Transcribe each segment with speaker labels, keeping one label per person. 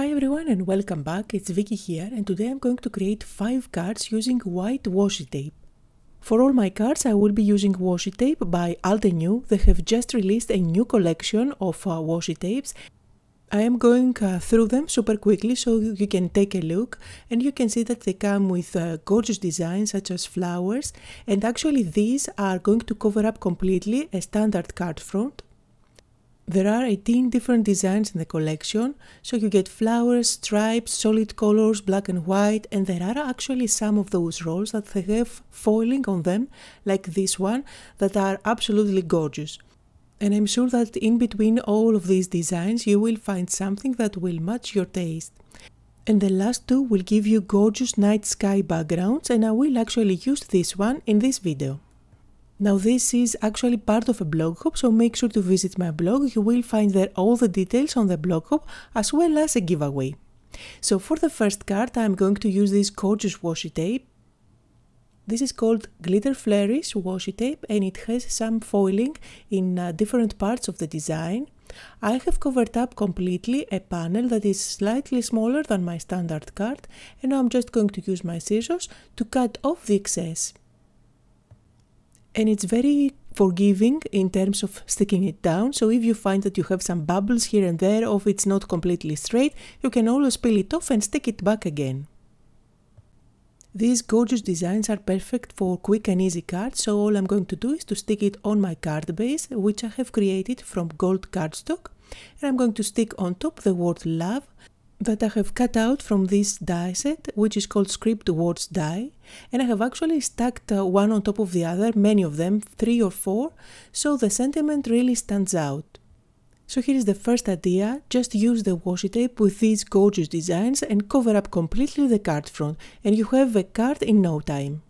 Speaker 1: Hi everyone and welcome back, it's Vicky here and today I'm going to create 5 cards using white washi tape. For all my cards I will be using washi tape by Altenew, they have just released a new collection of uh, washi tapes. I am going uh, through them super quickly so you can take a look and you can see that they come with uh, gorgeous designs such as flowers and actually these are going to cover up completely a standard card front there are 18 different designs in the collection, so you get flowers, stripes, solid colors, black and white, and there are actually some of those rolls that have foiling on them, like this one, that are absolutely gorgeous. And I'm sure that in between all of these designs you will find something that will match your taste. And the last two will give you gorgeous night sky backgrounds and I will actually use this one in this video. Now this is actually part of a blog hop, so make sure to visit my blog. You will find there all the details on the blog hop as well as a giveaway. So for the first card I'm going to use this gorgeous washi tape. This is called Glitter Flurries washi tape and it has some foiling in uh, different parts of the design. I have covered up completely a panel that is slightly smaller than my standard card and I'm just going to use my scissors to cut off the excess and it's very forgiving in terms of sticking it down. So if you find that you have some bubbles here and there or if it's not completely straight, you can always peel it off and stick it back again. These gorgeous designs are perfect for quick and easy cards, so all I'm going to do is to stick it on my card base, which I have created from gold cardstock. And I'm going to stick on top the word love that I have cut out from this die set, which is called Script Words die, and I have actually stacked uh, one on top of the other, many of them, three or four, so the sentiment really stands out. So here is the first idea, just use the washi tape with these gorgeous designs and cover up completely the card front, and you have a card in no time.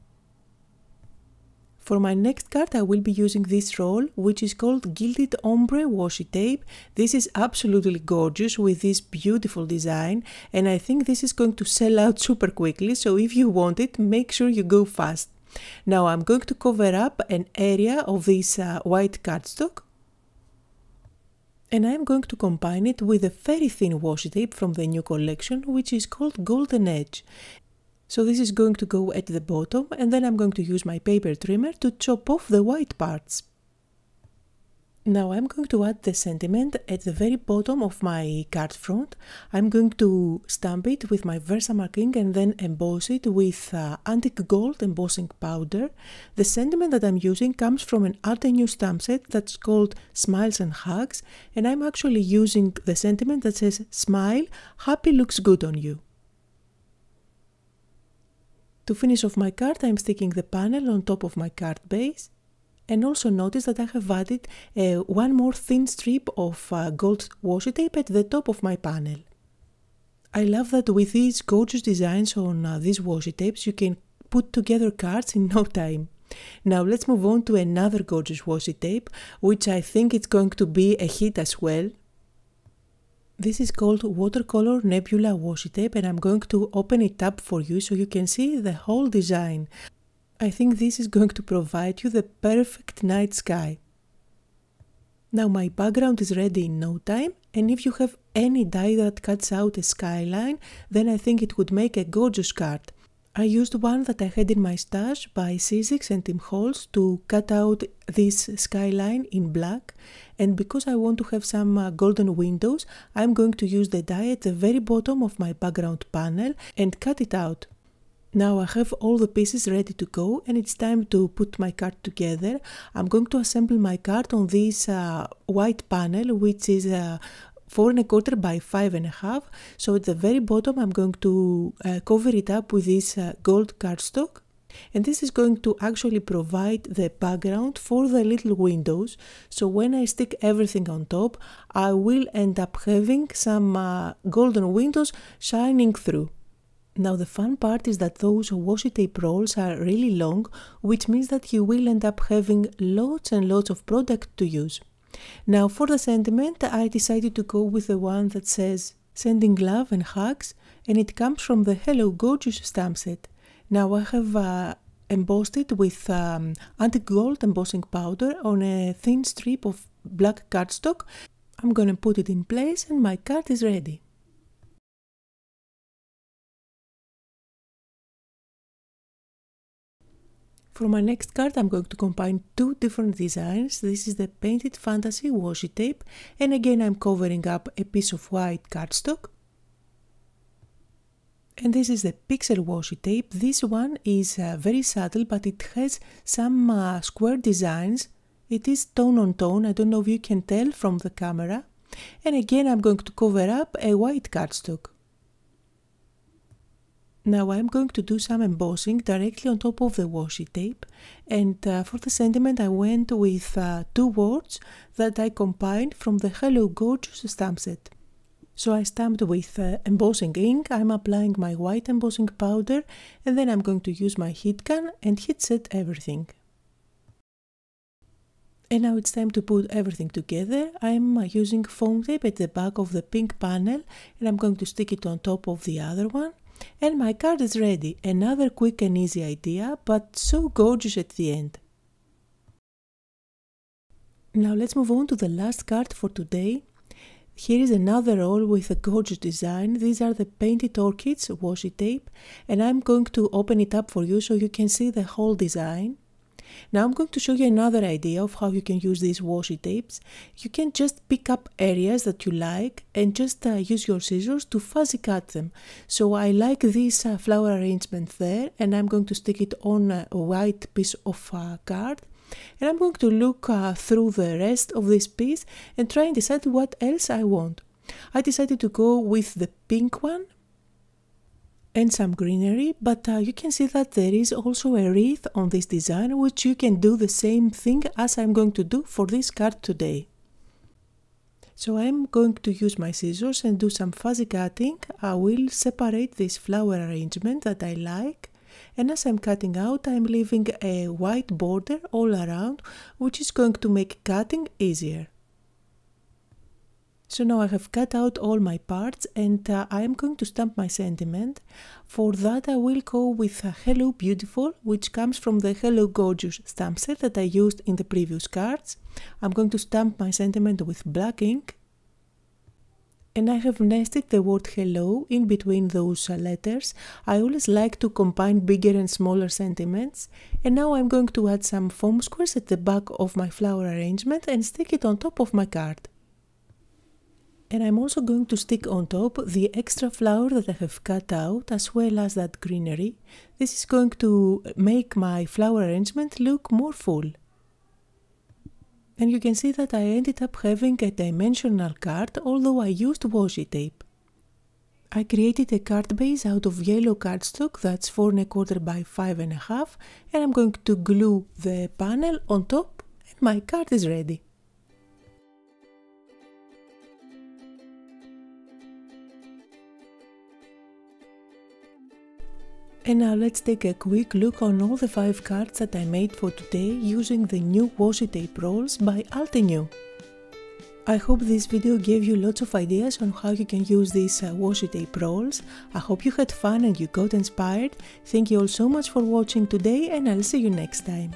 Speaker 1: For my next card I will be using this roll which is called Gilded Ombre Washi Tape. This is absolutely gorgeous with this beautiful design and I think this is going to sell out super quickly so if you want it make sure you go fast. Now I'm going to cover up an area of this uh, white cardstock and I'm going to combine it with a very thin washi tape from the new collection which is called Golden Edge so this is going to go at the bottom and then I'm going to use my paper trimmer to chop off the white parts. Now I'm going to add the sentiment at the very bottom of my card front. I'm going to stamp it with my Versamark ink and then emboss it with uh, antique gold embossing powder. The sentiment that I'm using comes from an Altenew stamp set that's called Smiles and Hugs and I'm actually using the sentiment that says Smile, happy looks good on you. To finish off my card I'm sticking the panel on top of my card base and also notice that I have added uh, one more thin strip of uh, gold washi tape at the top of my panel. I love that with these gorgeous designs on uh, these washi tapes you can put together cards in no time. Now let's move on to another gorgeous washi tape which I think it's going to be a hit as well this is called Watercolor Nebula Washi Tape and I'm going to open it up for you so you can see the whole design. I think this is going to provide you the perfect night sky. Now my background is ready in no time and if you have any die that cuts out a skyline then I think it would make a gorgeous card. I used one that I had in my stash by Sizzix and Tim Holtz to cut out this skyline in black and because I want to have some uh, golden windows I'm going to use the die at the very bottom of my background panel and cut it out. Now I have all the pieces ready to go and it's time to put my card together. I'm going to assemble my card on this uh, white panel which is uh, four and a quarter by five and a half. So at the very bottom I'm going to uh, cover it up with this uh, gold cardstock and this is going to actually provide the background for the little windows so when I stick everything on top I will end up having some uh, golden windows shining through. Now the fun part is that those washi tape rolls are really long which means that you will end up having lots and lots of product to use. Now for the sentiment I decided to go with the one that says sending love and hugs and it comes from the Hello Gorgeous stamp set. Now I have uh, embossed it with um, antique gold embossing powder on a thin strip of black cardstock. I'm gonna put it in place and my card is ready. For my next card I'm going to combine two different designs. This is the Painted Fantasy washi tape and again I'm covering up a piece of white cardstock. And this is the Pixel washi tape. This one is uh, very subtle but it has some uh, square designs. It is tone on tone, I don't know if you can tell from the camera. And again I'm going to cover up a white cardstock. Now I'm going to do some embossing directly on top of the washi tape and uh, for the sentiment I went with uh, two words that I combined from the Hello Gorgeous stamp set. So I stamped with uh, embossing ink, I'm applying my white embossing powder and then I'm going to use my heat gun and heat set everything. And now it's time to put everything together. I'm uh, using foam tape at the back of the pink panel and I'm going to stick it on top of the other one and my card is ready. Another quick and easy idea, but so gorgeous at the end. Now let's move on to the last card for today. Here is another roll with a gorgeous design. These are the painted orchids washi tape and I'm going to open it up for you so you can see the whole design. Now I'm going to show you another idea of how you can use these washi tapes. You can just pick up areas that you like and just uh, use your scissors to fuzzy cut them. So I like this uh, flower arrangement there and I'm going to stick it on a white piece of uh, card and I'm going to look uh, through the rest of this piece and try and decide what else I want. I decided to go with the pink one and some greenery, but uh, you can see that there is also a wreath on this design which you can do the same thing as I'm going to do for this card today. So I'm going to use my scissors and do some fuzzy cutting. I will separate this flower arrangement that I like and as I'm cutting out I'm leaving a white border all around which is going to make cutting easier. So now I have cut out all my parts and uh, I am going to stamp my sentiment. For that I will go with uh, Hello Beautiful which comes from the Hello Gorgeous stamp set that I used in the previous cards. I'm going to stamp my sentiment with black ink and I have nested the word hello in between those uh, letters. I always like to combine bigger and smaller sentiments and now I'm going to add some foam squares at the back of my flower arrangement and stick it on top of my card and I'm also going to stick on top the extra flower that I have cut out as well as that greenery. This is going to make my flower arrangement look more full. And you can see that I ended up having a dimensional card although I used washi tape. I created a card base out of yellow cardstock that's 4 and a quarter by 5 and a half and I'm going to glue the panel on top and my card is ready. And now let's take a quick look on all the 5 cards that I made for today using the new washi tape rolls by Altenew. I hope this video gave you lots of ideas on how you can use these uh, washi tape rolls. I hope you had fun and you got inspired. Thank you all so much for watching today and I'll see you next time.